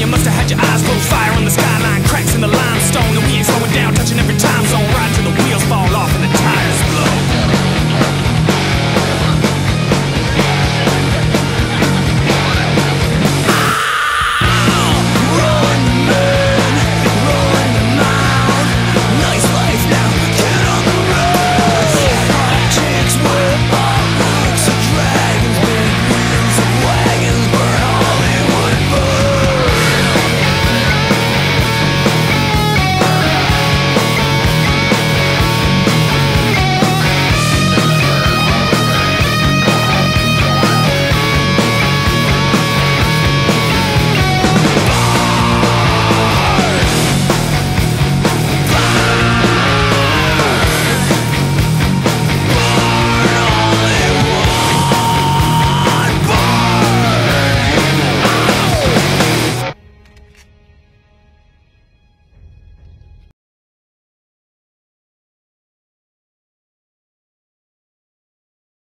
you must have had your eyes closed. Fire